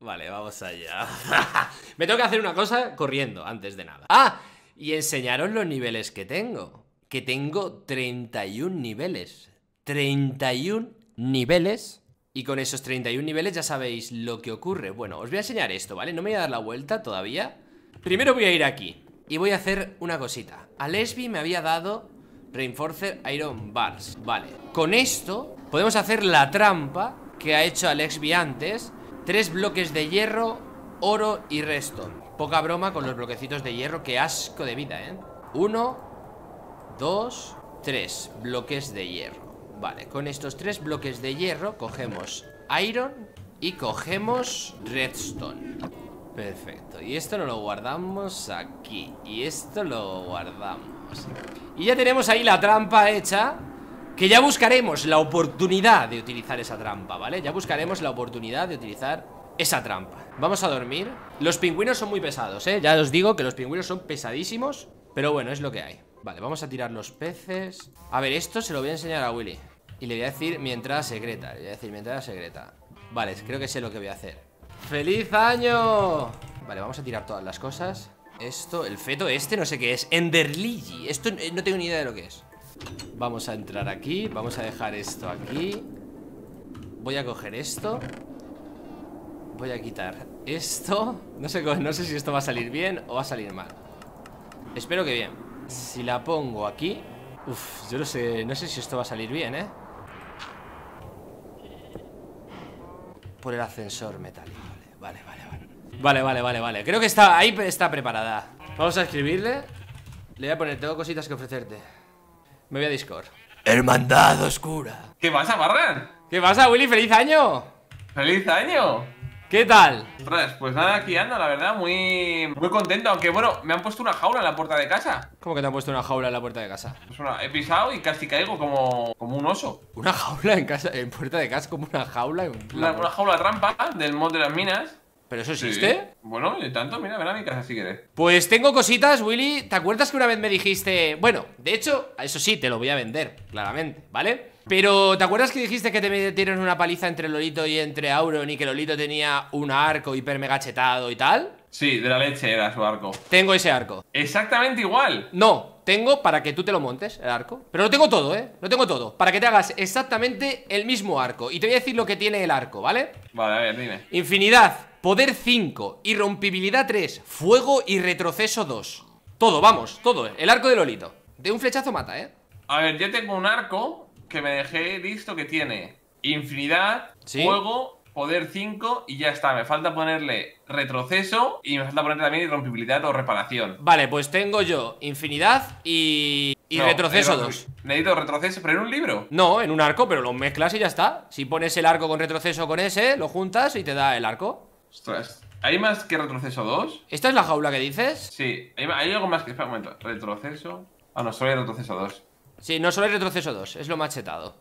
Vale, vamos allá. Me tengo que hacer una cosa corriendo, antes de nada. ¡Ah! Y enseñaros los niveles que tengo. Que tengo 31 niveles. 31 niveles. Y con esos 31 niveles ya sabéis lo que ocurre. Bueno, os voy a enseñar esto, ¿vale? No me voy a dar la vuelta todavía. Primero voy a ir aquí. Y voy a hacer una cosita. A Lesbi me había dado Reinforcer Iron Bars. Vale. Con esto podemos hacer la trampa que ha hecho Alexby antes Tres bloques de hierro, oro y redstone Poca broma con los bloquecitos de hierro Qué asco de vida, ¿eh? Uno Dos Tres bloques de hierro. Vale, con estos tres bloques de hierro Cogemos iron Y cogemos redstone. Perfecto, y esto nos lo guardamos aquí Y esto lo guardamos Y ya tenemos ahí la trampa hecha que ya buscaremos la oportunidad de utilizar esa trampa, ¿vale? Ya buscaremos la oportunidad de utilizar esa trampa. Vamos a dormir. Los pingüinos son muy pesados, ¿eh? Ya os digo que los pingüinos son pesadísimos Pero bueno, es lo que hay. Vale, vamos a tirar los peces. A ver, esto se lo voy a enseñar a Willy. Y le voy a decir mi entrada secreta Le voy a decir mi entrada secreta. Vale, creo que sé lo que voy a hacer. ¡Feliz año! Vale, vamos a tirar todas las cosas. Esto, el feto este, no sé qué es. Enderligi. Esto eh, no tengo ni idea de lo que es Vamos a entrar aquí Vamos a dejar esto aquí. Voy a coger esto. Voy a quitar esto. No sé, no sé si esto va a salir bien o va a salir mal. Espero que bien. Si la pongo aquí Uf, yo no sé, no sé si esto va a salir bien, ¿eh? Por el ascensor metálico Vale, vale, vale. Vale, vale, vale, vale. Creo que está, ahí está preparada. Vamos a escribirle. Le voy a poner, tengo cositas que ofrecerte me voy a Discord. Hermandad oscura. ¿Qué pasa, Barran? ¿Qué pasa, Willy? ¡Feliz año! ¡Feliz año! ¿Qué tal? pues nada, aquí ando, la verdad, muy, muy contento. Aunque bueno, me han puesto una jaula en la puerta de casa. ¿Cómo que te han puesto una jaula en la puerta de casa? Pues una, he pisado y casi caigo como, como un oso. ¿Una jaula en casa, en puerta de casa? ¿Como una jaula? Una, una jaula trampa del mod de las minas. ¿Pero eso existe? Bueno, y tanto, mira, ven a mi casa si quieres. Pues tengo cositas, Willy. ¿Te acuerdas que una vez me dijiste... Bueno, de hecho, eso sí, te lo voy a vender, claramente, ¿vale? Pero, ¿te acuerdas que dijiste que te metieron una paliza entre Lolito y entre Auron y que Lolito tenía un arco hiper mega chetado y tal? Sí, de la leche era su arco. Tengo ese arco. Exactamente igual. No, tengo para que tú te lo montes, el arco. Pero lo tengo todo, ¿eh? Lo tengo todo. Para que te hagas exactamente el mismo arco. Y te voy a decir lo que tiene el arco, ¿vale? Vale, a ver, dime. Infinidad, Poder 5, irrompibilidad 3, fuego y retroceso 2 Todo, vamos, todo, el arco de Lolito De un flechazo mata, ¿eh? A ver, yo tengo un arco que me dejé listo que tiene Infinidad, fuego, poder 5 y ya está. Me falta ponerle retroceso y me falta ponerle también irrompibilidad o reparación. Vale, pues tengo yo infinidad y... Y retroceso 2 Necesito retroceso, pero en un libro. No, en un arco, pero lo mezclas y ya está. Si pones el arco con retroceso con ese, lo juntas y te da el arco. Ostras, ¿hay más que retroceso 2? ¿Esta es la jaula que dices? Sí, hay, algo más que... Espera un momento, retroceso... Ah, no, solo hay retroceso 2 Sí, no solo hay retroceso 2, es lo machetado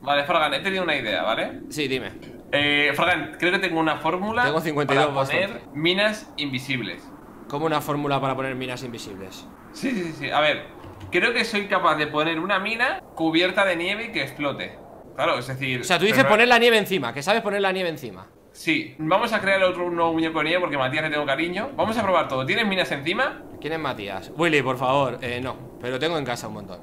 Vale, Fragan, he tenido una idea, ¿vale? Sí, dime Eh, Fragan, creo que tengo una fórmula Tengo 52 para poner minas invisibles ¿Cómo una fórmula para poner minas invisibles? Sí, sí, sí, a ver Creo que soy capaz de poner una mina cubierta de nieve y que explote Claro, es decir... O sea, tú dices poner la nieve encima, que sabes poner la nieve encima Sí, vamos a crear otro nuevo muñeco de nieve porque Matías le tengo cariño. Vamos a probar todo. ¿Tienes minas encima? ¿Quién es Matías? Willy, por favor. Eh, no, pero tengo en casa un montón.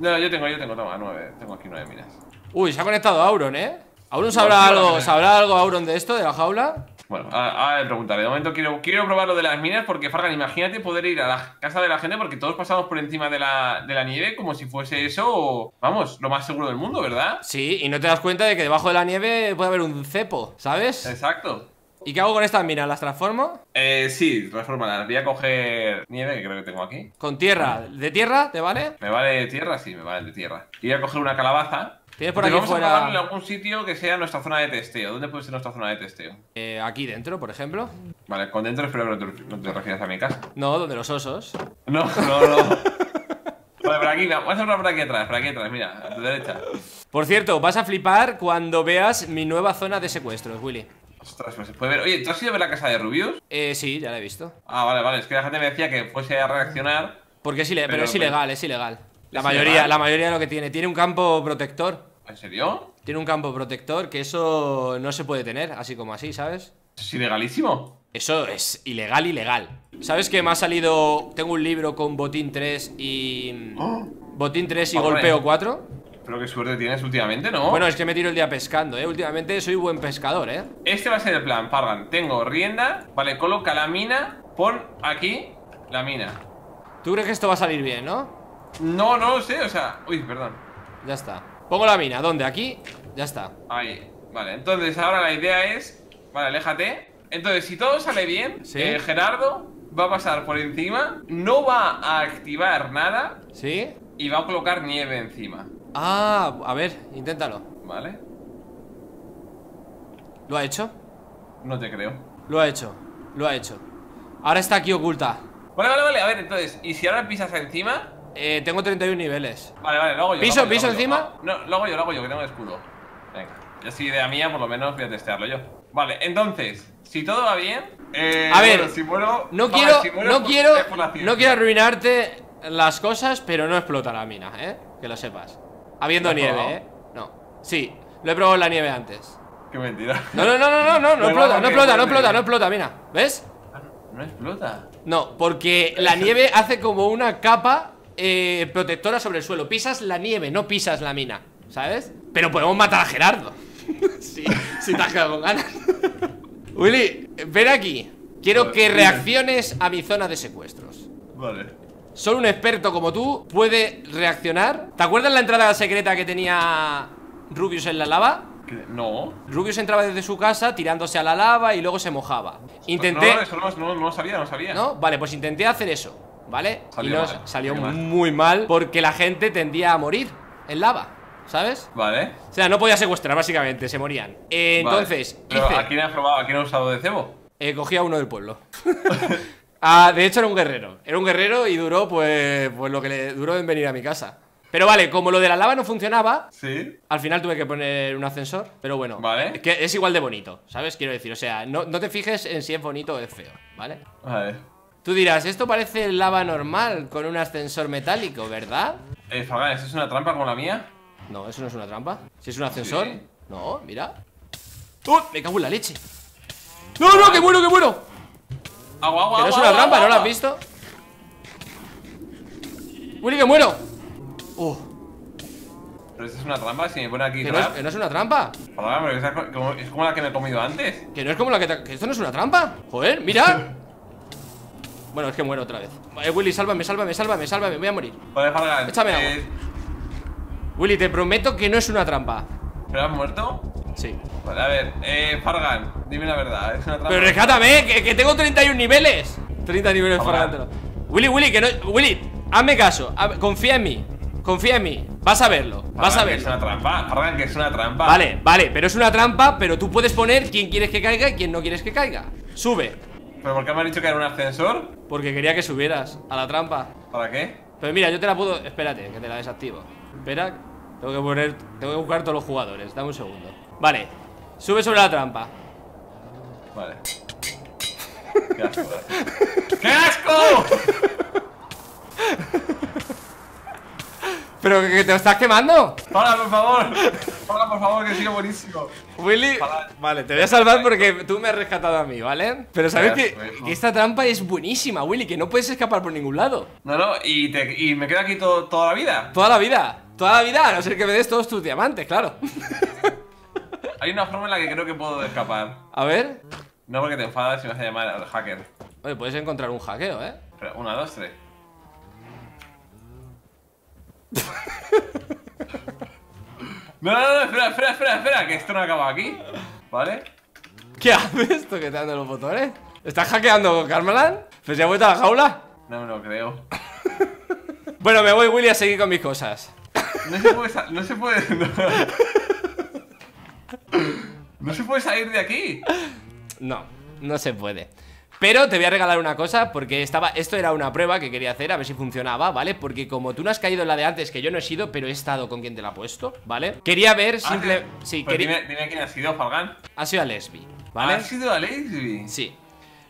No, yo tengo, yo tengo, toma, nueve. Tengo aquí nueve minas. Uy, se ha conectado Auron, ¿eh? ¿Auron sabrá algo, sabrá algo Auron de esto, de la jaula? Bueno, a, a preguntarle. De momento quiero, quiero probar lo de las minas porque, Fargan, imagínate poder ir a la casa de la gente porque todos pasamos por encima de la, de la nieve como si fuese eso, vamos, lo más seguro del mundo, ¿verdad? Sí, y no te das cuenta de que debajo de la nieve puede haber un cepo, ¿sabes? Exacto. ¿Y qué hago con estas minas? ¿Las transformo? Eh, sí, transformalas. Voy a coger nieve, que creo que tengo aquí. ¿Con tierra? ¿De tierra? ¿Te vale? ¿Me vale de tierra? Sí, me vale de tierra. Y voy a coger una calabaza ¿Tienes por aquí vamos fuera... a en algún sitio que sea nuestra zona de testeo. ¿Dónde puede ser nuestra zona de testeo? Eh, aquí dentro, por ejemplo. Vale, con dentro espero que no te, refieras a mi casa. No, donde los osos. No, no, no. vale, por aquí, vamos a por aquí atrás, por aquí atrás, mira, a tu derecha. Por cierto, vas a flipar cuando veas mi nueva zona de secuestros, Willy. Ostras, pues se puede ver. Oye, ¿tú has ido a ver la casa de Rubius? Eh, sí, ya la he visto. Ah, vale, vale. Es que la gente me decía que fuese a reaccionar. Porque es ilegal, pero, es ilegal, es ilegal. La mayoría, la mayoría de lo que tiene. Tiene un campo protector. ¿En serio? Tiene un campo protector que eso no se puede tener, así como así, ¿sabes? Es ilegalísimo. Eso es ilegal, ilegal. ¿Sabes que me ha salido... Tengo un libro con botín 3 y... ¡Oh! Botín 3 y Hombre. golpeo 4 Pero qué suerte tienes últimamente, ¿no? Bueno, es que me tiro el día pescando, ¿eh? Últimamente soy buen pescador, ¿eh? Este va a ser el plan, Fargan. Tengo rienda, vale, coloca la mina, pon aquí la mina. ¿Tú crees que esto va a salir bien, no? No, no lo sé, o sea. Uy, perdón. Ya está Pongo la mina, ¿dónde? ¿Aquí? Ya está Ahí, vale. Entonces ahora la idea es. Vale, aléjate. Entonces, si todo sale bien, Sí. eh, Gerardo va a pasar por encima, no va a activar nada ¿Sí? y va a colocar nieve encima. Ah, a ver, inténtalo ¿Vale? ¿Lo ha hecho? No te creo. Lo ha hecho Lo ha hecho Ahora está aquí oculta Vale, vale, vale. A ver, entonces, ¿y si ahora pisas encima? Eh, Tengo 31 niveles Vale, vale, lo hago yo. ¿Piso, yo, piso yo. encima? Ah, no, lo hago yo, lo hago yo, que tengo el escudo. Venga. Y así idea mía, por lo menos voy a testearlo yo. Vale, entonces, si todo va bien. Eh, A ver, bueno, si muero. No vale, quiero, si muero no por- quiero, no quiero arruinarte las cosas, pero no explota la mina, ¿eh? Que lo sepas. Habiendo ¿Lo has nieve, probado? ¿eh? No. Sí, lo he probado en la nieve antes. Qué mentira. No, no, no, no, no, no, no explota, no explota, no explota, no explota, mira. ¿Ves? Ah, no, no explota. No, porque la nieve hace como una capa eh, protectora sobre el suelo. Pisas la nieve, no pisas la mina, ¿sabes? Pero podemos matar a Gerardo. sí, si te has quedado con ganas. Willy, ven aquí. Quiero Vale, que reacciones a mi zona de secuestros. Vale. Solo un experto como tú puede reaccionar. ¿Te acuerdas la entrada secreta que tenía Rubius en la lava? No. Rubius entraba desde su casa tirándose a la lava y luego se mojaba. Intenté. No, eso no, no, no lo sabía, no lo sabía. ¿No? Vale, pues intenté hacer eso, ¿vale? Salió y no, mal, salió muy mal porque la gente tendía a morir en lava, ¿sabes? Vale. O sea, no podía secuestrar, básicamente, se morían. Eh, Vale. entonces, Pero hice- ¿a quién has probado? ¿A quién has usado de cebo? eh, cogí a uno del pueblo. Ah, de hecho, era un guerrero. Era un guerrero y duró, pues, pues lo que le duró en venir a mi casa. Pero vale, como lo de la lava no funcionaba, Sí. al final tuve que poner un ascensor. Pero bueno, Vale. es que es igual de bonito, ¿sabes? Quiero decir, o sea, no, no te fijes en si es bonito o es feo, ¿vale? Vale. Tú dirás, esto parece lava normal con un ascensor metálico, ¿verdad? Eh, Fargan, ¿esto es una trampa como la mía? No, eso no es una trampa. Si es un ascensor. Sí. No, mira. ¡Uh! Me cago en la leche. ¡No, no! ¡Que muero, que muero! Agua, agua, Que no es una agua, trampa, ¿no lo has visto? ¡Willy, que muero! ¡Uh! Pero esto es una trampa, si me pone aquí Que no, es, que no es una trampa. Fargan, pero esa co- como- es como la que me he comido antes. Que no es como la que, te- que esto no es una trampa. Joder, mira. bueno, es que muero otra vez. Eh, Willy, sálvame, sálvame, sálvame, sálvame. Voy a morir. Vale, Fargan. Échame agua. eh, Willy, te prometo que no es una trampa. ¿Pero has muerto? Sí. Vale, a ver, eh, Fargan, dime la verdad, ¿es una trampa? Pero rescátame, que, que tengo 31 niveles 30 niveles para adelante Willy, Willy, que no... Willy, hazme caso Confía en mí Confía en mí Vas a verlo Vas a Fargan, que es una verlo trampa, Fargan, que es una trampa. Vale, vale Pero es una trampa Pero tú puedes poner quién quieres que caiga y quién no quieres que caiga Sube ¿Pero por qué me has dicho que era un ascensor? Porque quería que subieras a la trampa ¿Para qué? Pero mira, yo te la puedo... Espérate, que te la desactivo Espera Tengo que poner... Tengo que buscar todos los jugadores Dame un segundo Vale Sube sobre la trampa Vale. ¡Qué asco! ¡Qué asco! Pero que te estás quemando ¡Para, por favor! ¡Para, por favor, que sigue buenísimo! Willy, Para- vale, te voy a salvar porque tú me has rescatado a mí, ¿vale? Pero sabes que, esta trampa es buenísima, Willy, que no puedes escapar por ningún lado. No, no, y, te- y me quedo aquí todo- toda la vida. Toda la vida, toda la vida, a no ser que me des todos tus diamantes, claro. Hay una forma en la que creo que puedo escapar. A ver. No porque te enfadas y me vas a llamar al hacker. Oye, puedes encontrar un hackeo, ¿eh? Espera, una, dos, tres. No, no, no, espera, espera, espera, espera, que esto no acaba aquí. ¿Vale? ¿Qué haces? ¿Tú que te dando los botones? ¿Estás hackeando, Carmelan? ¿Pues ya he vuelto a la jaula? No me lo creo. Bueno, me voy, Willy, a seguir con mis cosas. No se puede. No se puede. No, No se puede salir de aquí. No, no se puede. Pero te voy a regalar una cosa porque estaba, esto era una prueba que quería hacer a ver si funcionaba, ¿vale? Porque como tú no has caído en la de antes, que yo no he sido, pero he estado con quien te la ha puesto, ¿vale? Quería ver simple... Ah, Sí, quería... dime, dime quién ha sido, Falgan. Ha sido a Lesbi, ¿vale? Ha sido a Lazy. Sí.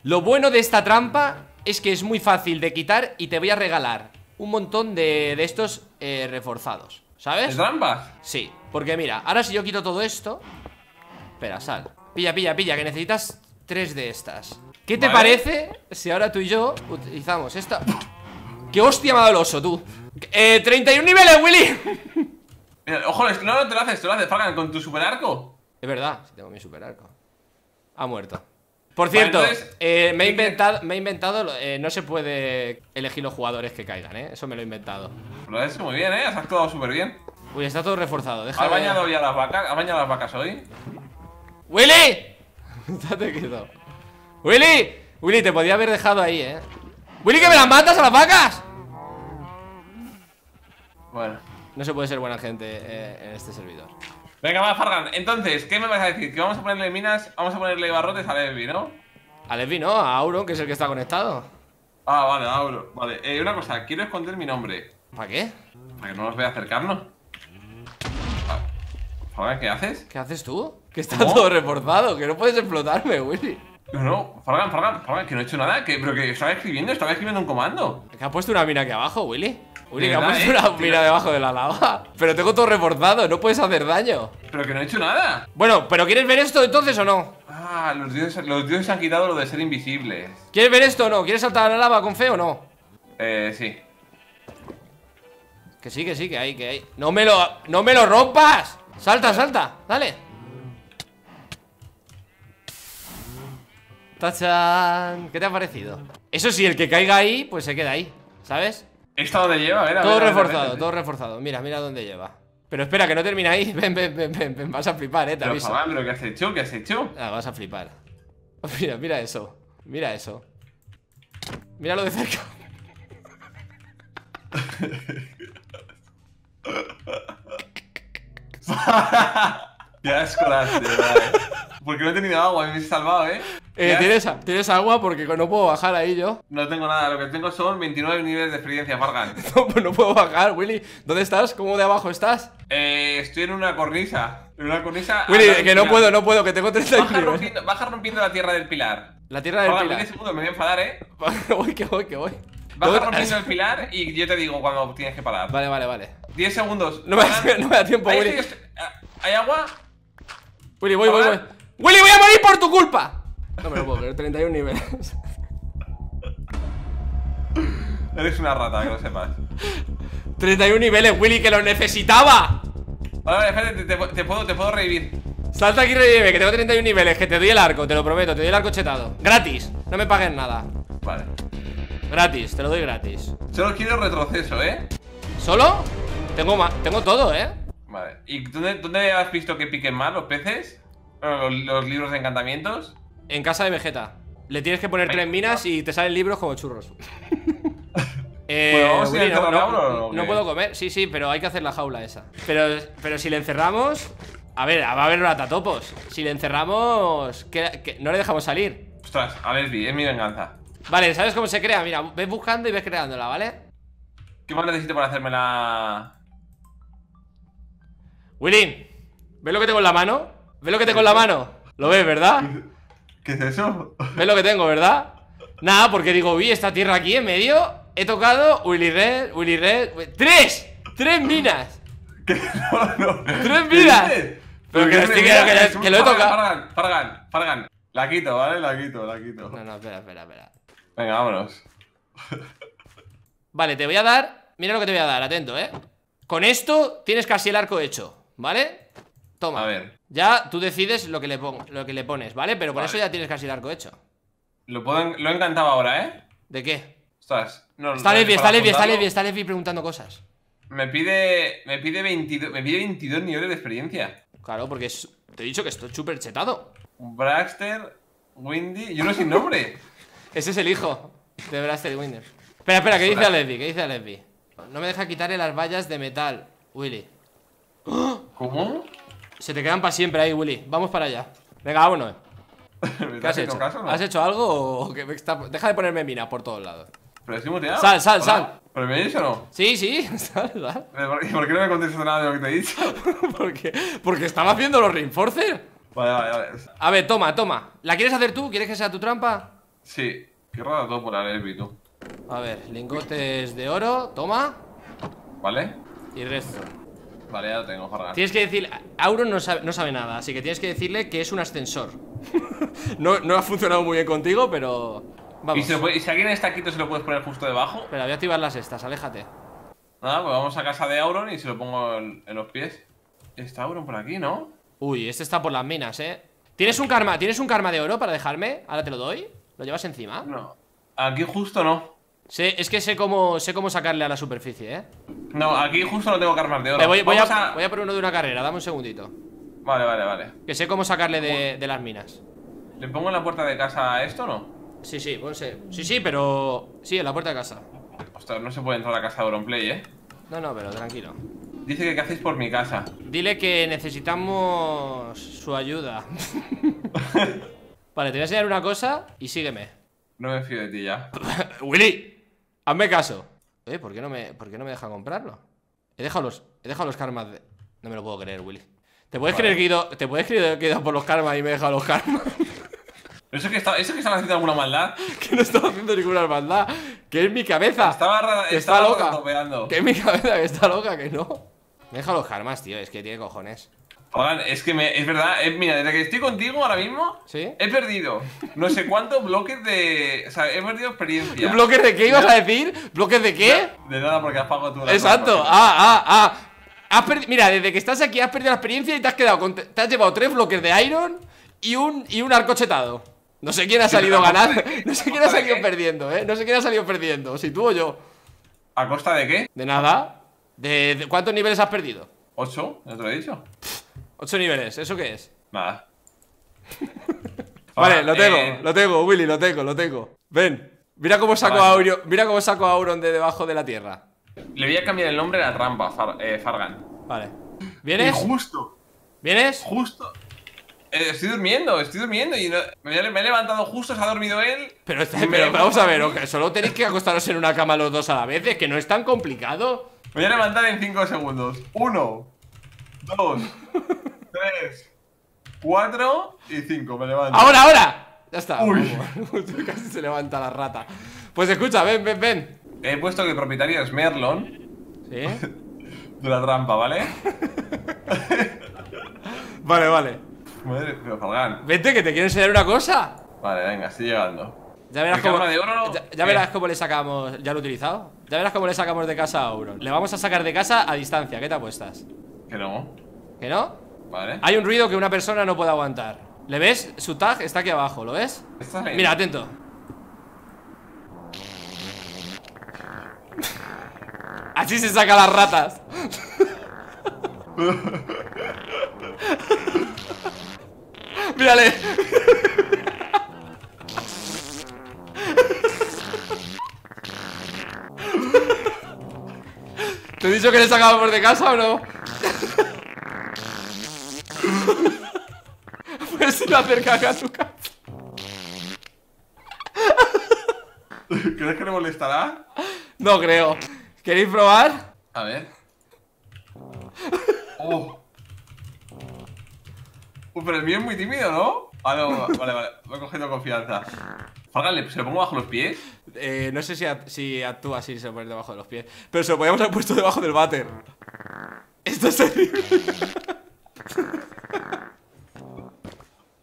Lo bueno de esta trampa es que es muy fácil de quitar y te voy a regalar un montón de, de estos eh, reforzados, ¿Es ¿sabes? trampa? Sí, porque mira, ahora si yo quito todo esto Espera, sal Pilla, pilla, pilla, que necesitas tres de estas. ¿Qué te parece si ahora tú y yo utilizamos esta? ¡Qué hostia me ha dado el oso, tú! ¡Eh, 31 niveles, Willy! Mira, ojo, no, no te lo haces, te lo haces, Falgan, con tu super arco. Es verdad, si tengo mi super arco. Ha muerto. Por cierto, eh, me, he inventado, me he inventado, eh, no se puede elegir los jugadores que caigan, ¿eh? Eso me lo he inventado. Lo has hecho muy bien, ¿eh? Has actuado súper bien. Uy, está todo reforzado, déjame. ¿Has bañado ya las vacas? ¿Has bañado las vacas hoy? ¡Willy! Estate quieto. ¡Willy! Willy, te podía haber dejado ahí, ¿eh? ¡Willy, que me las matas a las vacas! Bueno. No se puede ser buena gente eh, en este servidor. Venga, va, Fargan. Entonces, ¿qué me vas a decir? Que vamos a ponerle minas, vamos a ponerle barrotes a Lesbi, ¿no? A Lesbi no, a Auron, que es el que está conectado. Ah, vale, a Auron. Vale, eh, una cosa, quiero esconder mi nombre. ¿Para qué? Para que no nos vea acercarnos. Ah, Fargan, ¿qué haces? ¿Qué haces tú? Que está todo reforzado, que no puedes explotarme, Willy. No, no, Fargan, Fargan, Fargan, que no he hecho nada, que, pero que estaba escribiendo, estaba escribiendo un comando. ¿Que ha puesto una mina aquí abajo, Willy? Uy, que ha puesto una mina debajo de la lava. Pero tengo todo reforzado, no puedes hacer daño. Pero que no he hecho nada. Bueno, ¿pero quieres ver esto entonces o no? Ah, los dioses, los dioses han quitado lo de ser invisibles. ¿Quieres ver esto o no? ¿Quieres saltar a la lava con fe o no? Eh, sí. Que sí, que sí, que hay, que hay. ¡No me lo, no me lo rompas! Salta, salta, dale. ¡Tachan! ¿Qué te ha parecido? Eso sí, el que caiga ahí, pues se queda ahí, ¿sabes? ¿Esto dónde lleva? A todo reforzado, todo reforzado. Mira, mira dónde lleva. Pero espera, que no termina ahí. Ven, ven, ven, ven, Vas a flipar, eh, te pero, aviso. ¿pero qué has hecho? ¿Qué has hecho? Ah, vas a flipar. Mira, mira eso. Mira eso. Míralo de cerca. ya escolaste, vale. Porque no he tenido agua, me he salvado, ¿eh? Eh, ¿tienes, ¿tienes, agua? Porque no puedo bajar ahí yo. No tengo nada, lo que tengo son 29 niveles de experiencia, Fargan. no, pues no puedo bajar, Willy. ¿Dónde estás? ¿Cómo de abajo estás? Eh, estoy en una cornisa. En una cornisa. Willy, que no puedo, no puedo, que tengo 30 baja rompiendo, baja rompiendo la tierra del pilar. La tierra del pilar. segundos, me voy a enfadar, eh. voy, que voy, que voy. Baja rompiendo el pilar y yo te digo cuando tienes que parar. Vale, vale, vale. 10 segundos. No me, no me da tiempo, Willy. ¿Hay agua? Willy, voy, voy, voy. Willy, voy a morir por tu culpa. No me lo puedo creer, 31 niveles. Eres una rata, que lo sepas. 31 niveles, Willy, que lo necesitaba. Vale, espérate, te, puedo, te puedo revivir. Salta aquí y revive, que tengo 31 niveles, que te doy el arco, te lo prometo, te doy el arco chetado. Gratis, no me pagues nada. Vale. Gratis, te lo doy gratis. Solo quiero retroceso, ¿eh? ¿Solo? Tengo, tengo todo, ¿eh? Vale. ¿Y dónde, dónde has visto que piquen más los peces? los libros de encantamientos. En casa de Vegeta. Le tienes que poner tres minas y te salen libros como churros. eh, no, puedo comer, sí, sí, pero hay que hacer la jaula esa. Pero, pero si le encerramos. A ver, va a haber ratatopos. Si le encerramos. no le dejamos salir. Ostras, a ver, es mi venganza. Vale, ¿sabes cómo se crea? Mira, ves buscando y ves creándola, ¿vale? ¿Qué más necesito para hacerme la. Willy, ¿ves lo que tengo en la mano? ¿Ves lo que tengo en la mano? ¿Lo ves, verdad? ¿Qué es eso? ¿Ves lo que tengo, verdad? Nada, porque digo, uy, esta tierra aquí en medio He tocado Willy Red, Willy Red ¡Tres! ¡Tres minas! ¿Qué? No, no ¡Tres minas! Pero que, que, que, que, lo he tocado Fargan, Fargan, Fargan La quito, ¿vale? La quito, la quito No, no, espera, espera, espera Venga, vámonos Vale, te voy a dar Mira lo que te voy a dar, atento, ¿eh? Con esto tienes casi el arco hecho ¿Vale? Toma A ver ya tú decides lo que le, lo que le pones, ¿vale? Pero con eso ya tienes casi el arco hecho. Lo, puedo, lo he encantado ahora, ¿eh? ¿De qué? Estás. No, está Levi, está Levi, está Levi, está Levi preguntando cosas. Me pide. Me pide 22, me pide 22 niveles de experiencia. Claro, porque te he dicho que estoy súper chetado. Braxter, Windy y uno sin nombre. Ese es el hijo de Braxter y Windy. Espera, espera, ¿qué dice Levi? ¿Qué dice Levi? No me deja quitarle las vallas de metal, Willy. ¿Cómo? Se te quedan para siempre ahí, Willy. Vamos para allá. Venga, vámonos. ¿Qué has hecho? ¿Has hecho algo o que Deja de ponerme mina por todos lados. Pero estoy muteado. Sal, sal, sal. ¿Pero me dicho o no? Sí, sí, sal, sal. ¿Por qué no me contestas nada de lo que te he dicho? porque, porque estaba haciendo los reinforcers. Vale, vale, vale. A ver, toma, toma. ¿La quieres hacer tú? ¿Quieres que sea tu trampa? Sí. Qué raro todo por el tú. A ver, lingotes de oro, toma. Vale. Y resto. Vale, ya lo tengo, Fargan. Tienes que decir. Auron no sabe, no sabe nada, así que tienes que decirle que es un ascensor. no, no ha funcionado muy bien contigo, pero. Vamos. ¿Y, se puede- si alguien está quieto, se lo puedes poner justo debajo? Espera, voy a activar las estas, aléjate. Nada, pues vamos a casa de Auron y se lo pongo en, en los pies. Está Auron por aquí, ¿no? Uy, este está por las minas, eh. ¿Tienes un karma? ¿Tienes un karma de oro para dejarme? Ahora te lo doy. ¿Lo llevas encima? No. Aquí justo no. Sé, es que sé cómo, sé cómo sacarle a la superficie, eh. No, aquí justo no tengo karmas de oro. Voy, voy a, voy a por uno de una carrera, dame un segundito. Vale, vale, vale. Que sé cómo sacarle de, de las minas. ¿Le pongo en la puerta de casa esto o no? Sí, sí, ponse. Sí, sí, pero. Sí, en la puerta de casa. Ostras, no se puede entrar a la casa de Auronplay, ¿eh? No, no, pero tranquilo. Dice que qué hacéis por mi casa. Dile que necesitamos su ayuda. vale, te voy a enseñar una cosa y sígueme. No me fío de ti ya. Willy, hazme caso. Eh, ¿por qué no me, por qué no me deja comprarlo? He dejado los, he dejado los karmas de... No me lo puedo creer, Willy. ¿Te puedes Vale. creer que he ido, te puedes creer que he ido por los karmas y me he dejado los karmas? ¿Eso que, está, ¿Eso que están haciendo alguna maldad? que no estaba haciendo ninguna maldad. Que es mi cabeza. Estaba, ra- Que estaba está loca. Que es mi cabeza que está loca, que no. Me deja los karmas, tío. Es que tiene cojones. Oigan, es que me, es verdad, eh, mira, desde que estoy contigo ahora mismo, ¿Sí? he perdido no sé cuántos bloques de. O sea, he perdido experiencia. ¿Bloques de qué ibas a decir? ¿Bloques de qué? De nada, porque has pagado tú la Exacto. Ah, ah, ah. Has Mira, desde que estás aquí has perdido la experiencia y te has quedado con. Te has llevado tres bloques de Iron y un, y un arco chetado. No sé quién ha salido pero ¿a costa ganando. No sé ¿A quién ha salido perdiendo, eh. No sé quién ha salido perdiendo. Si tú o yo. ¿A costa de qué? De nada. ¿De, de cuántos niveles has perdido? ¿Ocho? ¿Ya te lo he dicho? Ocho niveles. ¿Eso qué es? Nada. Vale, Ahora, lo tengo, eh, lo tengo, Willy, lo tengo, lo tengo. Ven. Mira cómo saco Vale. a Auron, mira cómo saco a Auron de debajo de la tierra. Le voy a cambiar el nombre a la trampa, Far- eh, Fargan. Vale. Y ¿Vienes? justo, ¿Vienes? justo. Eh, estoy durmiendo, estoy durmiendo y no- me, he, me he levantado justo, se ha dormido él. Pero, está- Me- pero vamos a ver, solo tenéis que acostaros en una cama los dos a la vez, es que no es tan complicado. Me voy a levantar en 5 segundos. Uno, dos, tres, cuatro y cinco. Me levanto. ¡Ahora, ahora! Ya está. Uy. Casi se levanta la rata. Pues escucha, ven, ven, ven. He puesto que el propietario es Merlon ¿Sí? de la trampa, ¿vale? Vale, vale. Madre, pero Fargan. Vente que te quiero enseñar una cosa. Vale, venga, estoy llegando. Ya verás ¿El cómo. de oro? Ya, ya verás cómo le sacamos. ¿Ya lo he utilizado? Ya verás cómo le sacamos de casa a Auron. Le vamos a sacar de casa a distancia. ¿Qué te apuestas? Que no. ¿Que no? Vale. Hay un ruido que una persona no puede aguantar. ¿Le ves? Su tag está aquí abajo, ¿lo ves? Mira, atento. Así se saca las ratas. Mírale. ¿Te he dicho que le sacábamos de casa o no? Pues si lo acercan a tu casa. ¿Crees que le molestará? No creo. ¿Queréis probar? A ver. Oh. Uh, pero el mío es muy tímido, ¿no? Ah, no, vale, vale. Voy cogiendo confianza. Fargan, ¿le- ¿se lo pongo bajo los pies? Eh, no sé si, act- si actúa así, se lo pone debajo de los pies. Pero se lo podíamos haber puesto debajo del váter. Esto es terrible.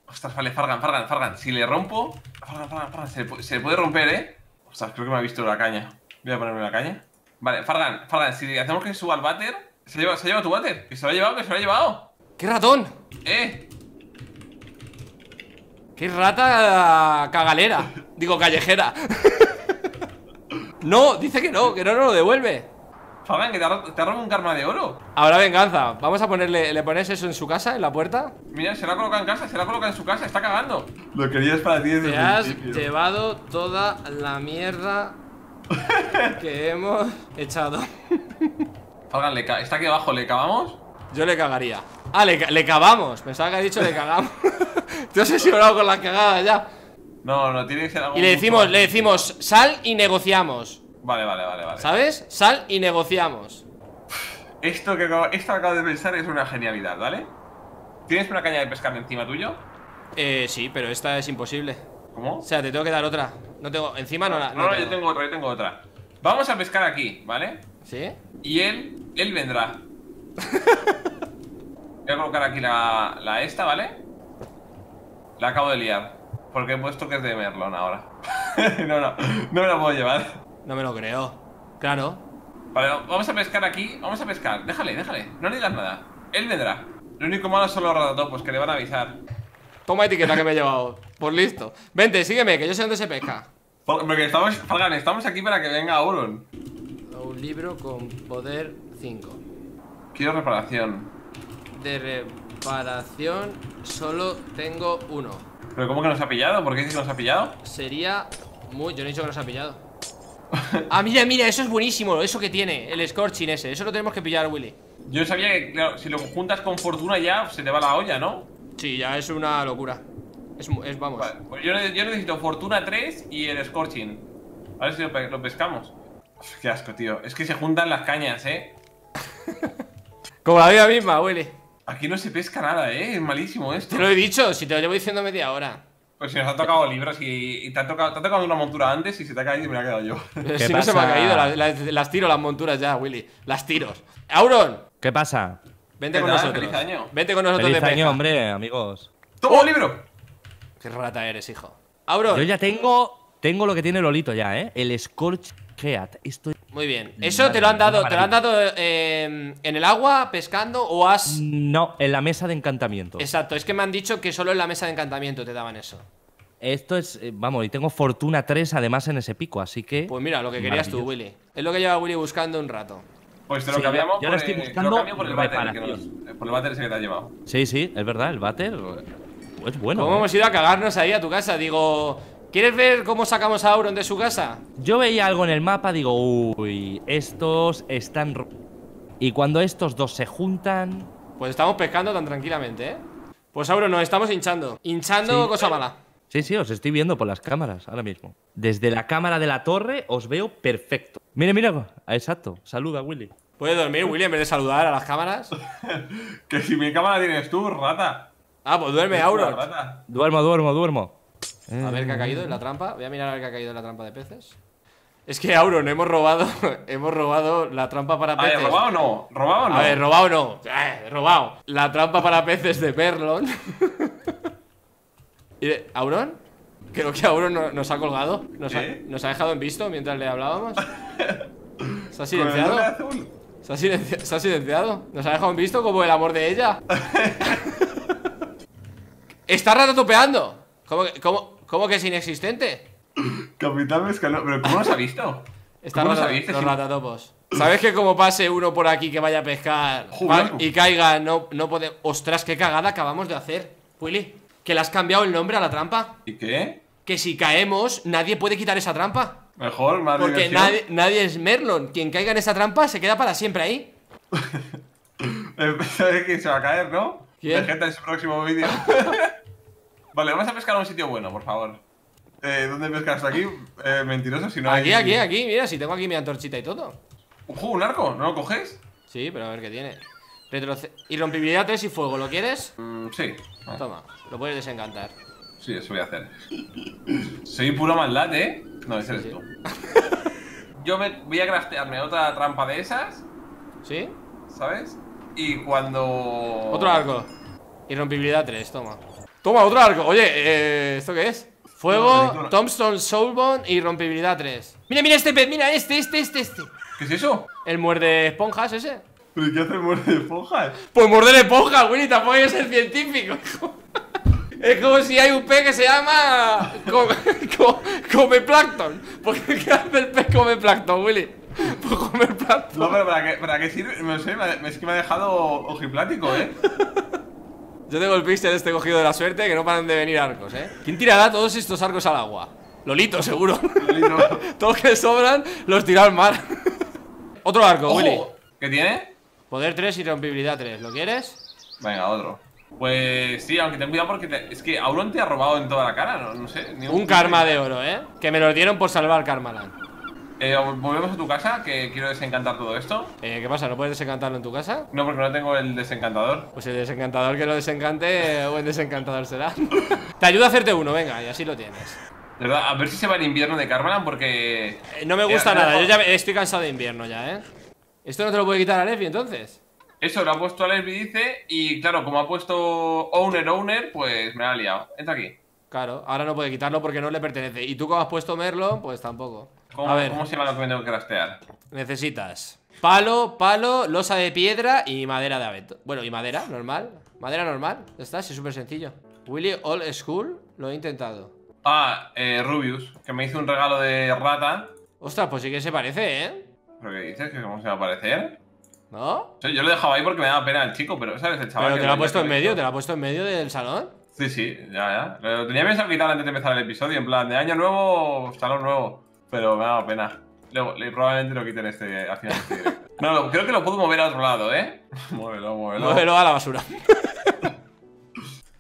Ostras, vale, Fargan, Fargan, Fargan. Si le rompo. Fargan, Fargan, Fargan. Se, le pu- se le puede romper, ¿eh? Ostras, creo que me ha visto la caña. Voy a ponerme la caña. Vale, Fargan, Fargan, si hacemos que suba al váter. Se lleva, se lleva tu váter. Que se lo ha llevado, que se lo ha llevado. ¡Qué ratón! ¡Eh! ¡Qué rata cagalera! Digo, callejera. no, dice que no, que no nos lo devuelve. Fargan, que te ro- te ha robado un karma de oro. Ahora venganza. Vamos a ponerle. ¿Le pones eso en su casa, en la puerta? Mira, se la ha colocado en casa, se la ha colocado en su casa, está cagando. Lo querías para ti desde Te has llevado toda la mierda que hemos echado. Ca- está aquí abajo, ¿le cavamos? Yo le cagaría. Ah, le, le cavamos. Pensaba que ha dicho le cagamos. Te has obsesionado con la cagada ya. No, no, tiene que ser algo Y le decimos, le decimos, sal y negociamos. Vale, vale, vale, vale. ¿Sabes? Sal y negociamos. Esto que acabo, esto que acabo de pensar es una genialidad, ¿vale? ¿Tienes una caña de pescar encima tuyo? Eh, sí, pero esta es imposible. ¿Cómo? O sea, te tengo que dar otra. No tengo. Encima no la. No, no, yo tengo otra, yo tengo otra. Vamos a pescar aquí, ¿vale? ¿Sí? Y él, él vendrá. Voy a colocar aquí la, la esta, ¿vale? La acabo de liar. Porque he puesto que es de Merlon ahora. no, no, no me la puedo llevar. No me lo creo. Claro. Vale, vamos a pescar aquí. Vamos a pescar. Déjale, déjale. No le digas nada. Él vendrá. Lo único malo son los ratatopos, que le van a avisar. Toma etiqueta que me he llevado. Por listo. Vente, sígueme, que yo sé dónde se pesca. Porque estamos, Falgan, estamos aquí para que venga Auron. Un libro con poder 5. Quiero reparación. De reparación solo tengo uno. ¿Pero cómo que nos ha pillado? ¿Por qué dices que nos ha pillado? Sería muy... Yo no he dicho que nos ha pillado. ah, mira, mira, eso es buenísimo. Eso que tiene, el Scorching ese. Eso lo tenemos que pillar, Willy. Yo sabía que, claro, si lo juntas con Fortuna ya se te va la olla, ¿no? Sí, ya es una locura. Es, es vamos. pues yo, necesito Fortuna 3 y el Scorching. A ver si lo, pescamos. qué asco, tío. Es que se juntan las cañas, ¿eh? Como la vida misma, Willy. Aquí no se pesca nada, ¿eh? Es malísimo esto. Te lo he dicho, si te lo llevo diciendo media hora. Pues si nos ha tocado libros y, te, ha tocado, te, ha tocado, una montura antes y se te ha caído y me la he quedado yo. Si no se me ha caído, las, tiro las monturas ya, Willy. Las tiros. ¡Auron! ¿Qué pasa? Vente con nosotros. ¡Feliz año! Vente con nosotros ¡Feliz de año, hombre, amigos! ¡Toma un libro! Qué rata eres, hijo. Auron. Yo ya tengo, tengo lo que tiene Lolito ya, ¿eh? El Scorch Heat. Esto... Muy bien. ¿Eso te lo han dado, te lo han dado eh, en el agua, pescando o has...? No, en la mesa de encantamiento. Exacto, es que me han dicho que solo en la mesa de encantamiento te daban eso. Esto es, eh, vamos, y tengo fortuna 3 además en ese pico, así que... Pues mira, lo que querías tú, Willy. Es lo que lleva Willy buscando un rato. Pues te lo cambiamos yo, estoy buscando por el váter, por el váter ese que te has llevado. Sí, sí, es verdad, el váter es bueno. ¿Cómo ¿eh? hemos ido a cagarnos ahí a tu casa? Digo, ¿quieres ver cómo sacamos a Auron de su casa? Yo veía algo en el mapa, digo, uy, estos están... Y cuando estos dos se juntan... Pues estamos pescando tan tranquilamente, ¿eh? Pues Auron, nos estamos hinchando. Hinchando cosa mala. Sí, sí, os estoy viendo por las cámaras ahora mismo. Desde la cámara de la torre os veo perfecto. Mire, mira, exacto. Saluda, Willy. ¿Puedes dormir, Willy, en vez de saludar a las cámaras? que si mi cámara tienes tú, rata. Ah, pues duerme, Auron. Duermo, duermo, duermo. A ver qué ha caído en la trampa. Voy a mirar a ver qué ha caído en la trampa de peces. Es que, Auron, hemos robado hemos robado la trampa para peces. A ver, ¿robado o no? ¿Robado o no? A ver, robado no. Eh, robado. La trampa para peces de Perlon. ¿Auron? Creo que Auron nos ha colgado. Nos, ha, nos ha dejado en visto mientras le hablábamos. ¿Se ha silenciado? ¿Se ha, ¿Se ha silenciado? ¿Nos ha dejado en visto como el amor de ella? ¡Está ratotopeando! ¿Cómo, cómo, ¿Cómo que es inexistente? Capitán Mezcalón, ¿pero cómo nos ha visto? Está ¿Cómo los ratatopos. ¿Sabes que como pase uno por aquí que vaya a pescar y caiga, no, no podemos... Ostras, qué cagada acabamos de hacer, Willy. ¿Que le has cambiado el nombre a la trampa? ¿Y qué? Que si caemos, nadie puede quitar esa trampa. Mejor, más Porque nadie, nadie, es Merlon. Quien caiga en esa trampa se queda para siempre ahí. ¿Sabes quién se va a caer, no? ¿Quién? Vegeta en su próximo vídeo. vale, vamos a pescar a un sitio bueno, por favor. Eh, ¿Dónde pescas aquí? Eh, mentiroso, si no Aquí, aquí, aquí. Mira, si tengo aquí mi antorchita y todo. ¡Ojo, un arco! ¿No lo coges? Sí, pero a ver qué tiene. Retroce Irrompibilidad 3 y fuego, ¿lo quieres? Mm, sí. Toma, lo puedes desencantar. Sí, eso voy a hacer. Soy puro maldad, ¿eh? No, ese eres tú. Yo me voy a craftearme otra trampa de esas. ¿Sí? ¿Sabes? Y cuando... Otro arco. Irrompibilidad 3, toma. Toma, otro arco. Oye, eh, ¿esto qué es? Fuego, Tombstone Soulbone y rompibilidad 3. Mira, mira este pez, mira este, este, este, este. ¿Qué es eso? El muerde esponjas ese. ¿Pero qué hace el muerde esponjas? Pues morder esponjas, Willy, tampoco que ser científico. Es como si hay un pez que se llama come, come, plancton. ¿Por qué hace el pez come plancton, Willy? Pues comer plancton. No, pero ¿para qué, para qué sirve? No sé, es que me ha dejado ojiplático, ¿eh? Yo tengo el pixel este cogido de la suerte que no paran de venir arcos, ¿eh? ¿Quién tirará todos estos arcos al agua? Lolito, seguro. Lolito. todos que sobran los tira al mar. otro arco, Willy. ¿Qué tiene? Poder 3 y rompibilidad 3. ¿Lo quieres? Venga, otro. Pues sí, aunque ten cuidado porque es que Auron te ha robado en toda la cara, no, sé. un karma de oro, ¿eh? Que me lo dieron por salvar Karmaland. Eh, volvemos a tu casa, que quiero desencantar todo esto. Eh, ¿Qué pasa? ¿No puedes desencantarlo en tu casa? No, porque no tengo el desencantador. Pues el desencantador que lo desencante, buen desencantador será. Te ayudo a hacerte uno, venga, y así lo tienes. De verdad, a ver si se va el invierno de Karmaland porque... Eh, no me gusta nada, yo ya estoy cansado de invierno ya, ¿eh? ¿Esto no te lo puede quitar Alefi entonces? Eso lo ha puesto Lesbi, dice, y claro, como ha puesto owner, owner, pues me ha liado. Entra aquí. Claro, ahora no puede quitarlo porque no le pertenece. Y tú como has puesto Merlo, pues tampoco. ¿Cómo, A ver, ¿cómo se llama lo que me tengo que craftear? necesitas palo, palo, losa de piedra y madera de abeto. Bueno, y madera, normal. Madera normal, ya está, sí, es súper sencillo. Willy Old School, lo he intentado. Ah, eh, Rubius, que me hizo un regalo de rata. Ostras, pues sí que se parece, ¿eh? ¿Pero qué dices? ¿Que ¿Cómo se va a parecer? ¿No? O sea, yo lo dejaba ahí porque me daba pena el chico, pero ¿sabes? El chaval Pero que te lo ha puesto en lo medio, te lo ha puesto en medio del salón. Sí, sí, ya, ya. Lo tenía pensado quitar antes de empezar el episodio, en plan de año nuevo, salón nuevo. Pero me ha dado pena. Luego, le, probablemente lo quiten este, al final de este directo. No, creo que lo puedo mover a otro lado, ¿eh? muévelo, muévelo. Muévelo a la basura.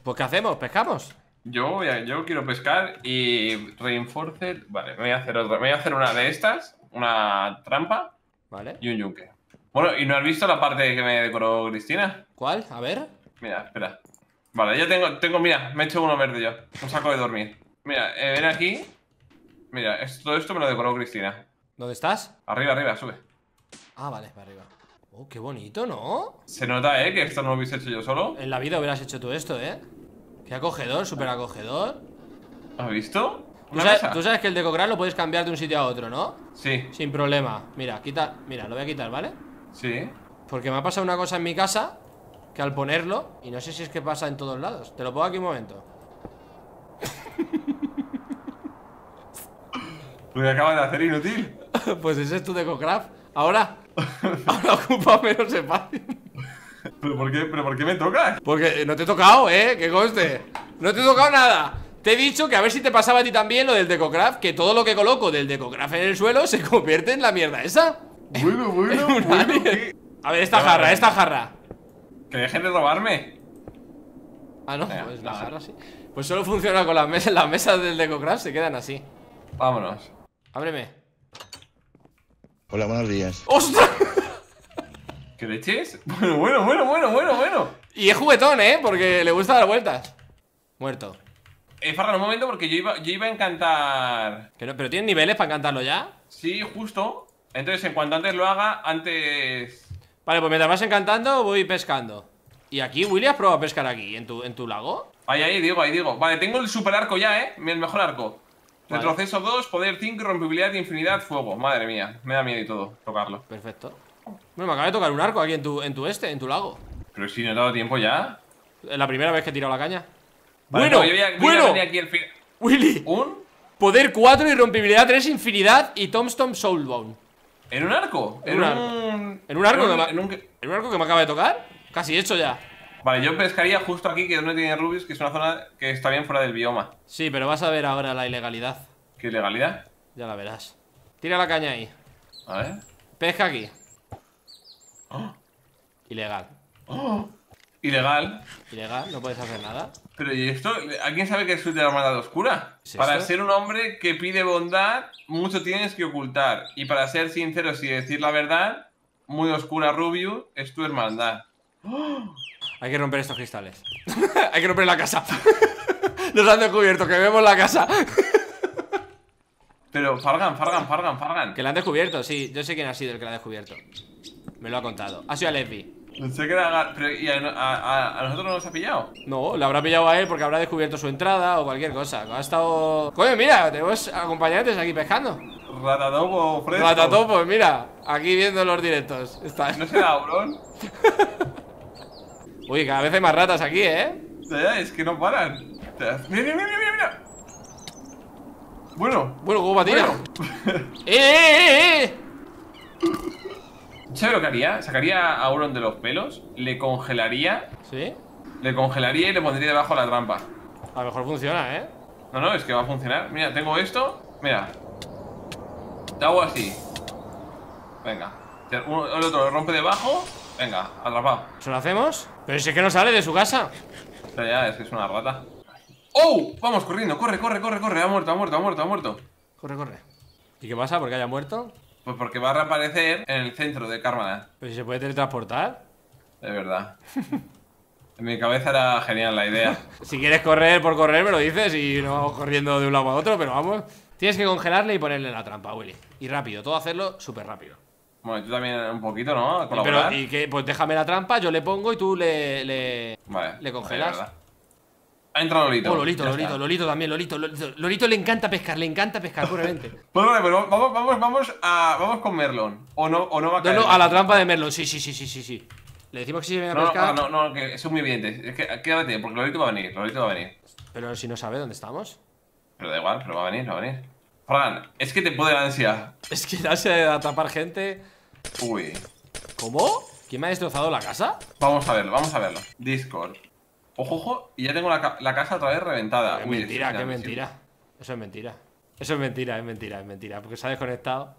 pues ¿qué hacemos? ¿Pescamos? Yo, voy a- yo quiero pescar y reinforcer. Vale, me voy a hacer otra. Me voy a hacer una de estas, una trampa Vale. y un yunque. Bueno, ¿y no has visto la parte que me decoró Cristina? ¿Cuál? A ver. Mira, espera. Vale, ya tengo, tengo, mira, me he hecho uno verde yo. Un saco de dormir. Mira, eh, ven aquí. Mira, es- todo esto me lo decoró Cristina. ¿Dónde estás? Arriba, arriba, sube. Ah, vale, para arriba. Oh, qué bonito, ¿no? Se nota, ¿eh? Que esto no lo hubiese hecho yo solo. En la vida hubieras hecho tú esto, ¿eh? Qué acogedor, súper acogedor. ¿Has visto? Sabes, tú sabes que el decograr lo puedes cambiar de un sitio a otro, ¿no? Sí, Sin problema. Mira, quita. Mira, lo voy a quitar, ¿vale? sí. Porque me ha pasado una cosa en mi casa que al ponerlo, y no sé si es que pasa en todos lados. Te lo pongo aquí un momento. Lo que acabas de hacer inútil. pues ese es tu decocraft. Ahora, ahora ocupa menos espacio. ¿Pero por qué, pero por qué me tocas? Porque no te he tocado, ¿eh? Que conste. No te he tocado nada. Te he dicho que a ver si te pasaba a ti también lo del decocraft, que todo lo que coloco del decocraft en el suelo se convierte en la mierda esa. Bueno, bueno, bueno. A ver, esta jarra, esta jarra. Que dejen de robarme. Ah, no, Venga, pues la jarra sí. Pues solo funciona con las mesas. Las mesas del decocraft se quedan así. Vámonos. Ábreme. Hola, buenos días. ¡Ostras! ¿Qué leches? Bueno, bueno, bueno, bueno, bueno, bueno. Y es juguetón, ¿eh? Porque le gusta dar vueltas. Muerto. Eh, Farran, un momento porque yo iba, yo iba a encantar. Que no- pero tiene niveles para cantarlo ya. Sí, justo. Entonces, en cuanto antes lo haga, antes. Vale, pues mientras vas encantando, voy pescando. ¿Y aquí, Willy, has probado a pescar aquí? ¿En tu, en tu lago? Ahí, ahí, digo, ahí digo. Vale, tengo el super arco ya, ¿eh? El mejor arco. Vale. Retroceso 2, poder 5, rompibilidad, infinidad, fuego. Madre mía, me da miedo y todo tocarlo. Perfecto. Bueno, me acaba de tocar un arco aquí en tu, en tu este, en tu lago. Pero si no he dado tiempo ya. La primera vez que he tirado la caña. Vale, bueno, no, yo voy a- voy bueno. aquí fin- Willy, ¿Un? poder 4 y rompibilidad 3, infinidad y Tombstone Soulbone. ¿En un arco? En un un... ¿En un arco en que me- en un- ¿En un arco que me acaba de tocar? Casi hecho ya. Vale, yo pescaría justo aquí, que es donde tiene Rubius, que es una zona que está bien fuera del bioma. Sí, pero vas a ver ahora la ilegalidad. ¿Qué ilegalidad? Ya la verás. Tira la caña ahí. A ver. Pesca aquí. ¡Oh! Ilegal. ¡Oh! Ilegal. Ilegal, no puedes hacer nada. Pero ¿y esto? ¿A quién sabe que es de la hermandad oscura? ¿Es para esto? ser un hombre que pide bondad, mucho tienes que ocultar. Y para ser sinceros y decir la verdad, muy oscura Rubius, es tu hermandad. Hay que romper estos cristales. Hay que romper la casa. Nos han descubierto, que vemos la casa. Pero Fargan, Fargan, Fargan, Fargan. que la han descubierto, sí. Yo sé quién ha sido el que la ha descubierto. Me lo ha contado. Ha sido a Lesbi. Pensé que era Pero ¿y a, a- a- a nosotros no nos ha pillado? No, le habrá pillado a él porque habrá descubierto su entrada o cualquier cosa. Ha estado. Coño, mira, tenemos acompañantes aquí pescando. Ratatopo fresco. Ratatopo, mira, aquí viendo los directos. Está. ¿No será Auron? Uy, cada vez hay más ratas aquí, ¿eh? Es que no paran. Mira, mira, mira, mira. Bueno, Bueno, ¿cómo patina? Bueno. ¡Eh, eh, eh, eh! ¿sabes lo que haría? Sacaría a Auron de los pelos, le congelaría, ¿Sí? le congelaría y le pondría debajo la trampa. A lo mejor funciona, ¿eh? No, no, es que va a funcionar. Mira, tengo esto. Mira. Te hago así. Venga. El otro lo rompe debajo. Venga, atrapado. ¿Se lo hacemos? Pero si es que no sale de su casa. Ya, ya, es que es una rata. ¡Oh! Vamos corriendo, corre, corre, corre, corre. Ha muerto, ha muerto, ha muerto, ha muerto. Corre, corre. ¿Y qué pasa? ¿Por qué haya muerto? Pues porque va a reaparecer en el centro de Karmana. Pero si se puede teletransportar. De verdad. En mi cabeza era genial la idea. Si quieres correr por correr, me lo dices y no vamos corriendo de un lado a otro, pero vamos. Tienes que congelarle y ponerle la trampa, Willy. Y rápido, todo hacerlo súper rápido. Bueno, tú también un poquito, ¿no? Y, pero, colaborar. y que, pues déjame la trampa, yo le pongo y tú le. le... Vale. le congelas. vale. Ha entrado Lolito. Oh, Lolito, Lolito. Lolito también, Lolito, Lolito. Lolito le encanta pescar, le encanta pescar, puramente. Pues vale, pero vamos, vamos, vamos, a, vamos con Merlon. O no, o no va a caer. no, a la trampa de Merlon, sí, sí, sí, sí, sí, sí. Le decimos que sí se venga a No, no, pescar. no, no, que es muy evidente. Es que quédate, porque Lolito va a venir. Lolito va a venir. Pero si no sabe dónde estamos. Pero da igual, pero va a venir, va a venir. Fran, es que te puede la ansia. Es que ya se atrapar gente. Uy. ¿Cómo? ¿Quién me ha destrozado la casa? Vamos a verlo, vamos a verlo. Discord. Ojo, ojo, y ya tengo la, ca- la casa otra vez reventada. Qué Uy, mentira, qué mentira. Eso es mentira. Eso es mentira, es mentira, es mentira. Porque se ha desconectado.